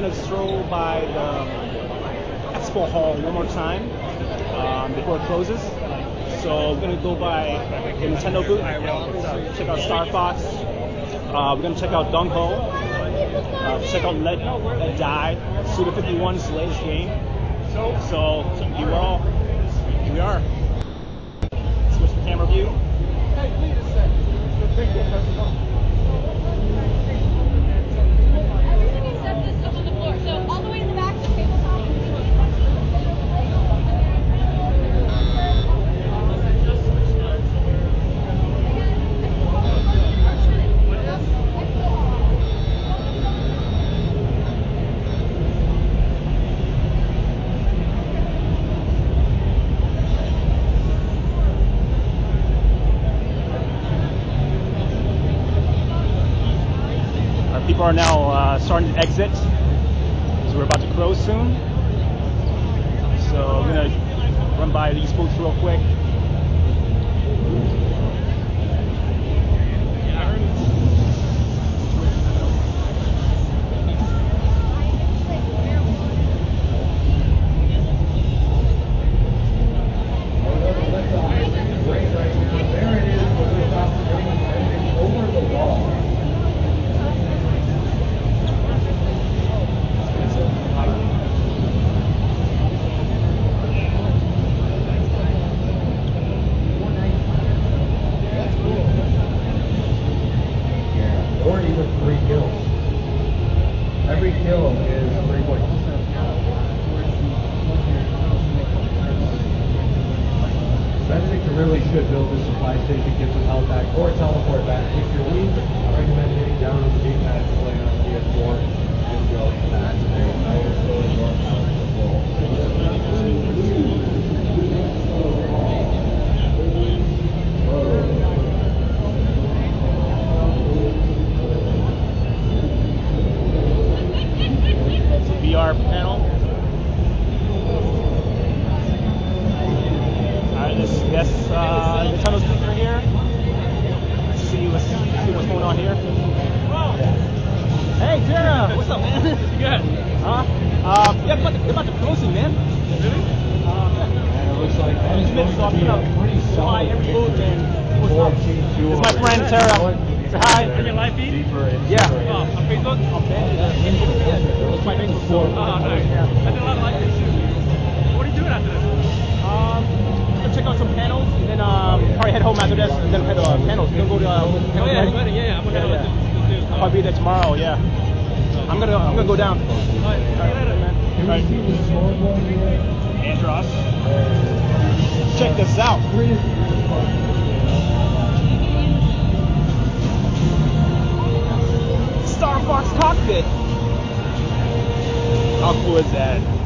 gonna stroll by the expo hall one more time um, before it closes. So we're gonna go by the Nintendo booth, check out Star Fox. Uh, we're gonna check out GungHo. Uh, check out Let, Let Die, Suda 51's latest game. So we are. Here we are. Switch the camera view. Everything except this stuff on the floor. So all the way in the back, the tabletop. Our people are now uh, starting to exit. So we're about to close soon. So I'm gonna run by these booths real quick. Yeah, or even three kills. Every kill is three points. Benedict really should build a supply station, get some health back, or teleport back. If you're weak, I recommend hitting down on the D-pad and playing on PS4 and go back. There you go. So your health is full. It's a VR panel. Alright, this yes, uh, Nintendo speaker here. Let's see what's see what's going on here. Hey Tara, what's up, man? Good. Huh? Uh, yeah, about to, they're about to close it, man. Really? Uh, yeah. And it looks like that is Smith, going so to be a pretty fly solid every victory. booth and what's up. 14-2 This is my friend Tara. Say hi. be On your live feed? Deeper into Yeah. the- Oh, on Facebook? On Facebook? Yeah. It's my Facebook. So, Oh, nice. I did a lot of live videos too. What are you doing after this? Gonna check out some panels and then um, probably head home after this and then head to uh, panels. Then go to. Uh, Oh yeah, ready. Yeah, yeah. I'm gonna Yeah, head yeah. out to, I'll be there tomorrow. Yeah. I'm gonna I'm gonna go down. All right, see you later. man. Can we see the scoreboard here? Andross. Check this out. Star Fox cockpit. How cool is that?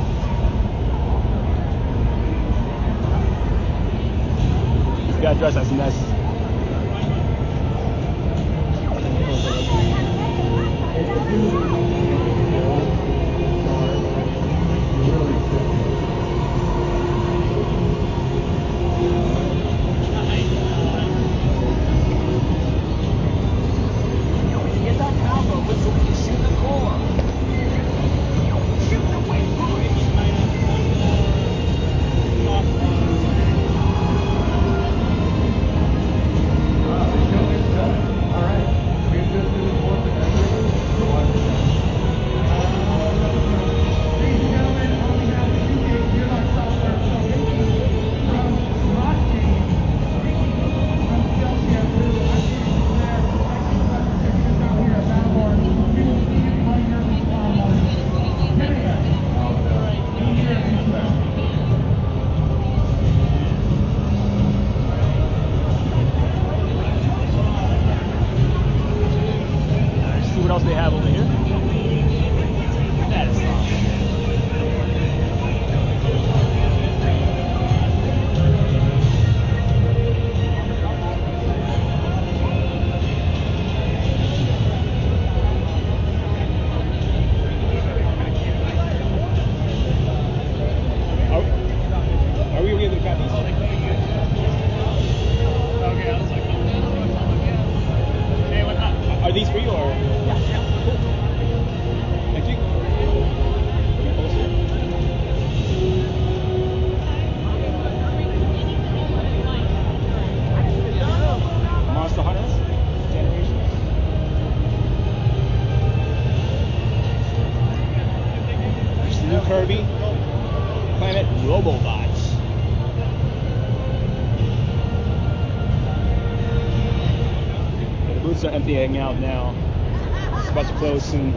Guy dressed as Ness. Are emptying out now. It's about to close soon.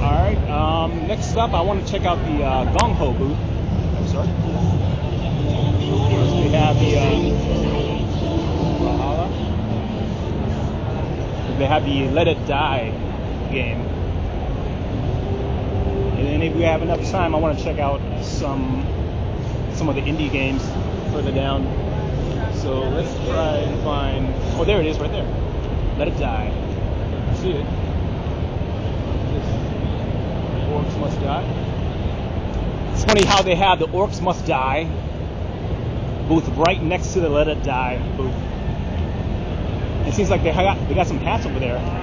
All right. Um, next up, I want to check out the uh, GungHo booth. I'm sorry. We have the uh, Valhalla. They have the Let It Die game. And then if we have enough time, I want to check out some some of the indie games further down. So let's try and find. Oh, there it is, right there. Let It Die. See it? Orcs Must Die. It's funny how they have the Orcs Must Die booth right next to the Let It Die booth. It seems like they got they got some hats over there.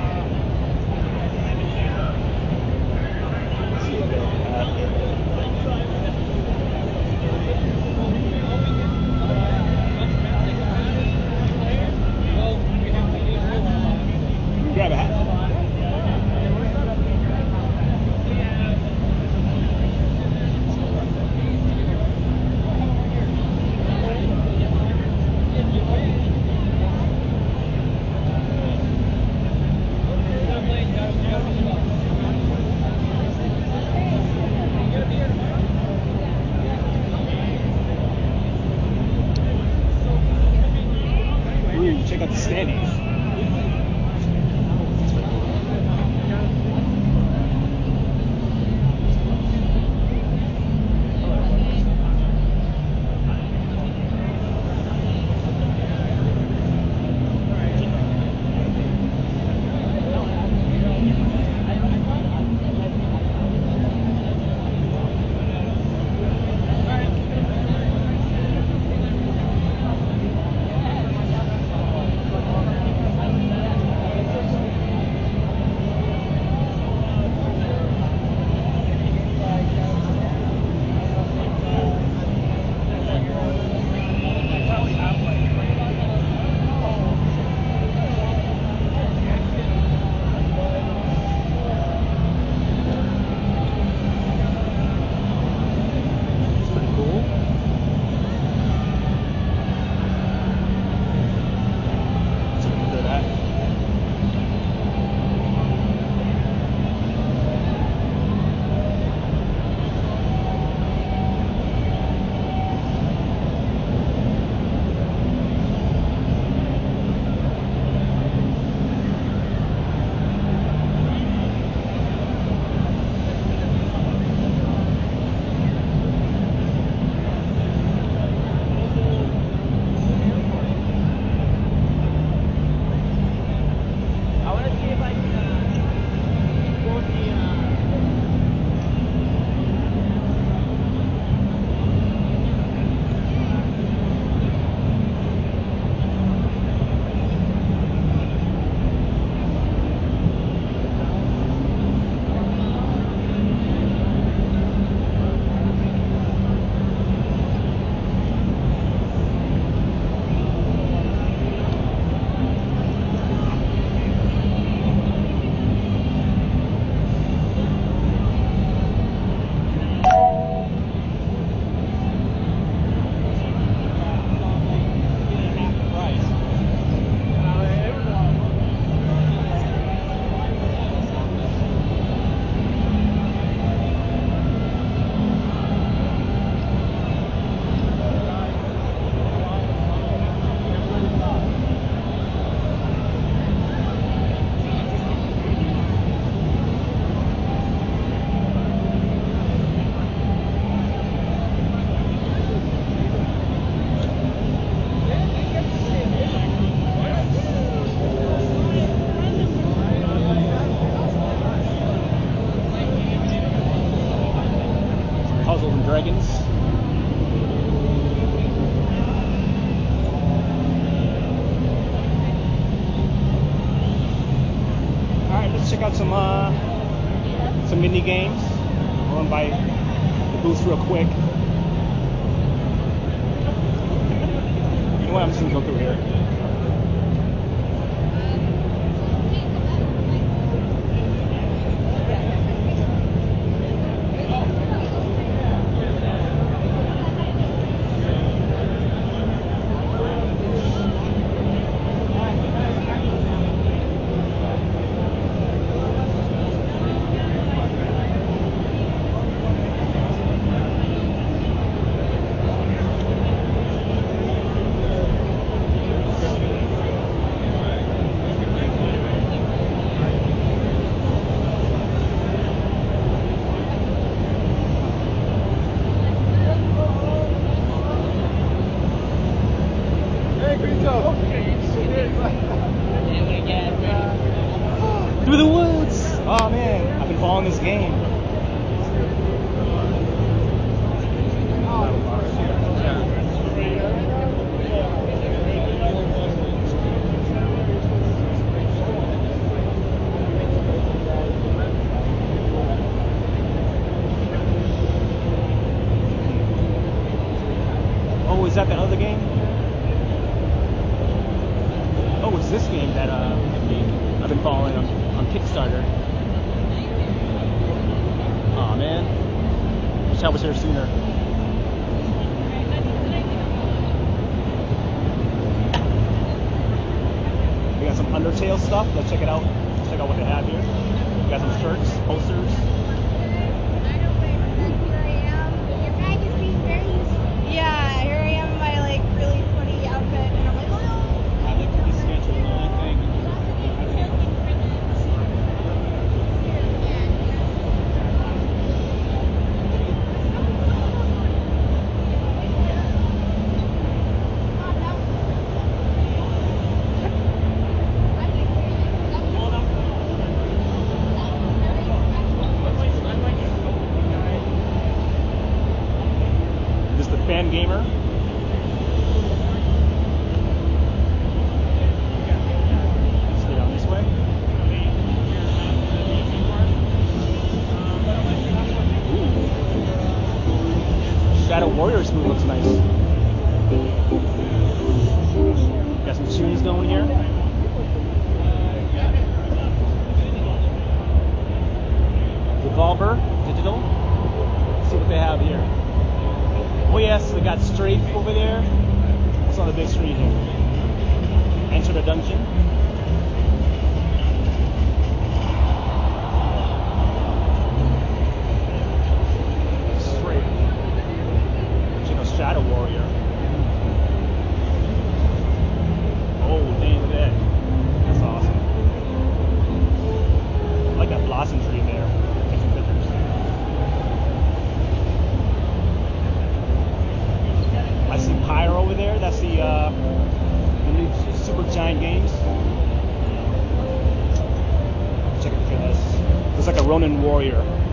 Devolver Digital. Let's see what they have here. Oh yes, they got Strafe over there. It's on the big screen here? Enter the dungeon. Roman warrior.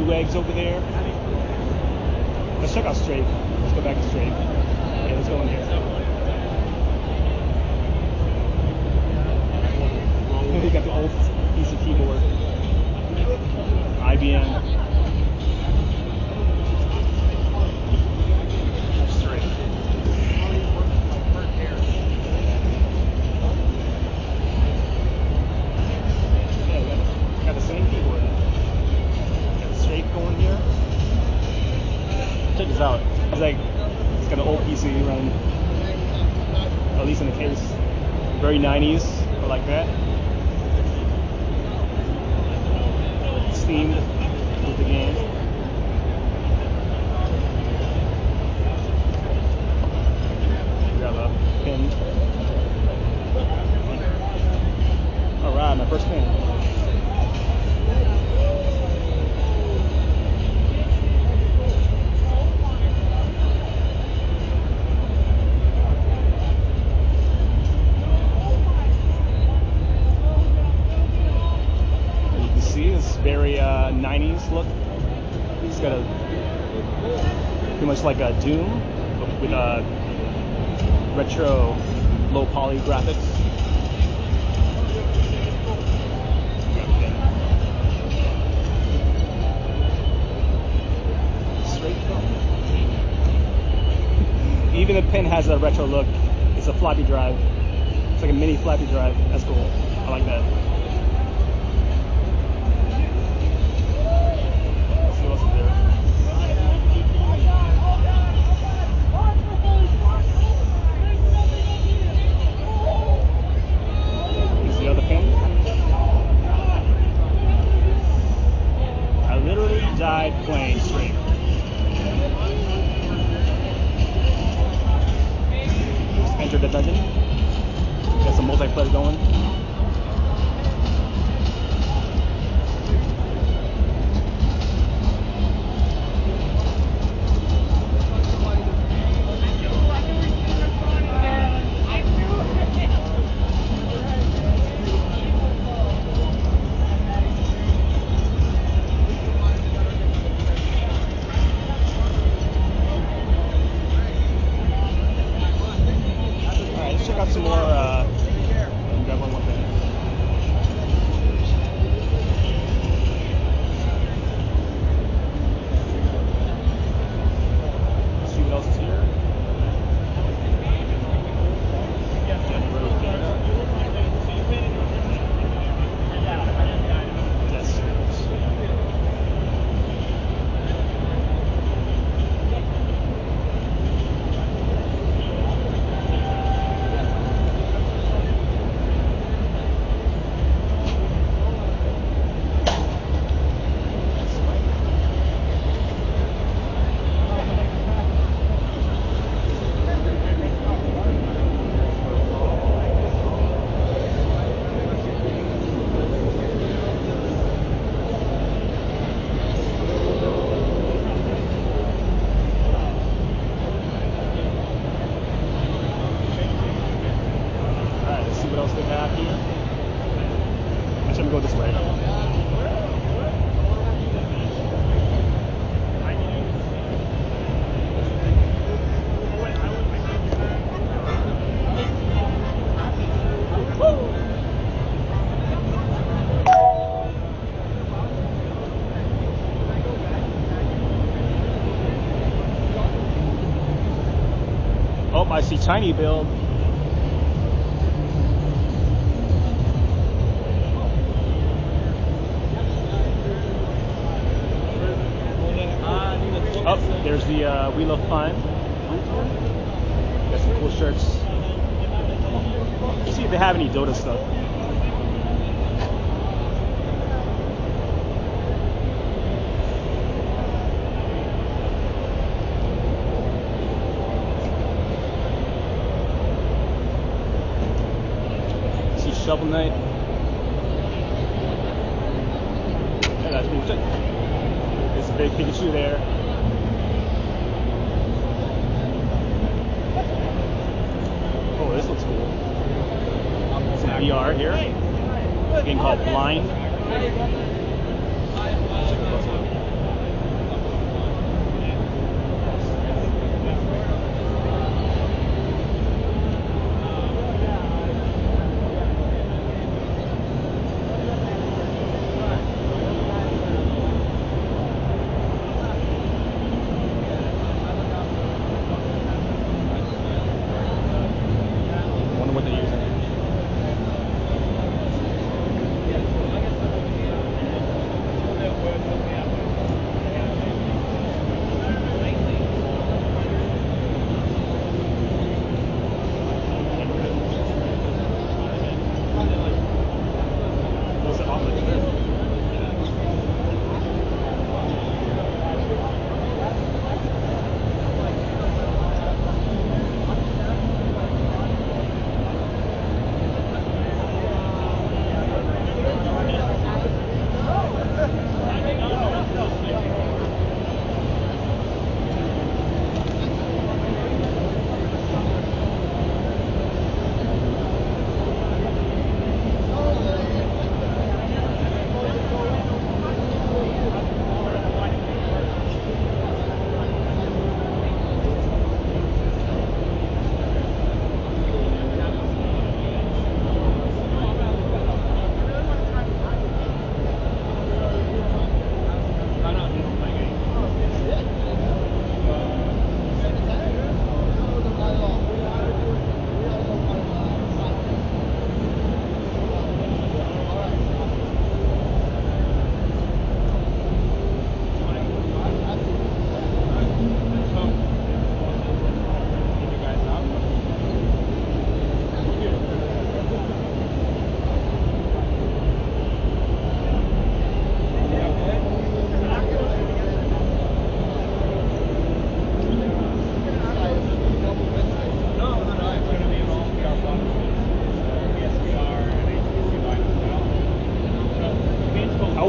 Neweggs over there. Let's check out Strafe. Let's go back to Strafe. Yeah, let's go in here. you got the old piece of keyboard. IBM. um, at least in the case, very 90s, like that. Steamed. Pin has a retro look. It's a floppy drive. It's like a mini floppy drive. That's cool. I like that. I see tinyBuild. Oh, there's the uh, WeLoveFine. Got some cool shirts. Let's see if they have any Dota stuff. Knight. Yeah, that's pretty good. There's a big Pikachu there. Oh, this looks cool. Some VR here. A game called Blind.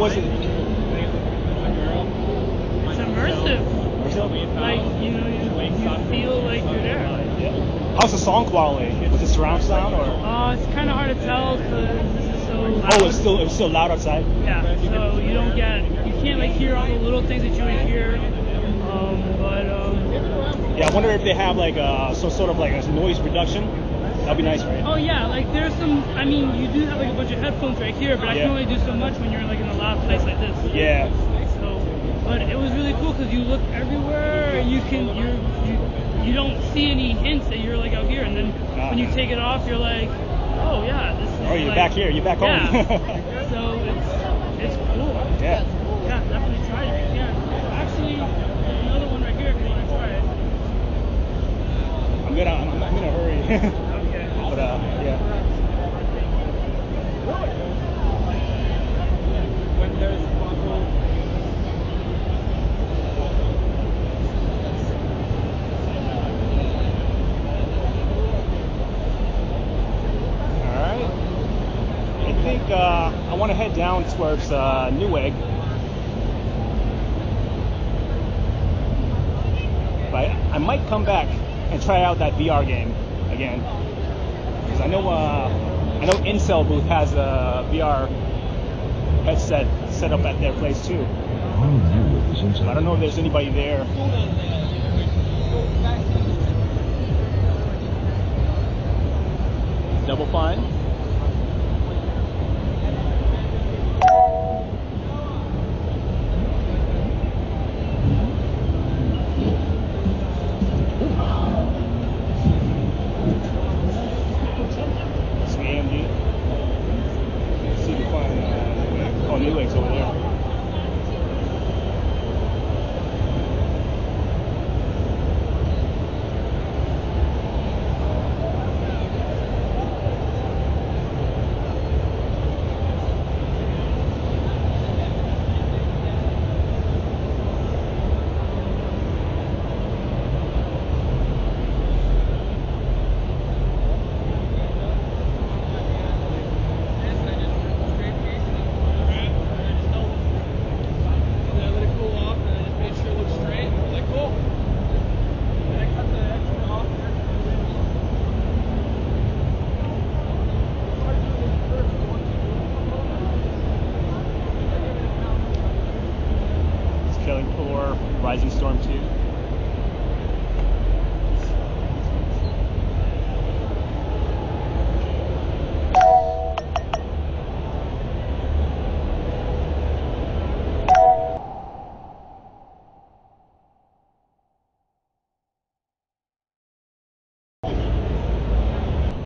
Was it? It's immersive. Like you, you, you feel like you're there. How's the song quality? Is it surround sound or? Uh, it's kind of hard to tell because this is so loud. Oh, it's still it's still loud outside. Yeah, so you don't get you can't like hear all the little things that you would hear. Um, but um, yeah, I wonder if they have like a, some sort of like a noise reduction. That'd be nice, right? Oh yeah, like there's some. I mean, you do have like a bunch of headphones right here, but yeah. I can only do so much when you're in like loud place like this. Yeah. So, but it was really cool because you look everywhere. and You can you you don't see any hints that you're like out here, and then when you take it off, you're like, oh yeah, this is. Oh, you're like- back here. You're back home. Yeah. so it's it's cool. Yeah. Yeah, definitely try it if you can. Actually, another one right here if you want to try it. I'm gonna I'm, I'm in a hurry. Okay. but uh, yeah. When there's All right. I think uh, I want to head down towards uh, Newegg. But I might come back and try out that VR game again. Because I know uh, I know Intel Booth has a VR headset set up at their place too. I don't know if there's anybody there. Double fine.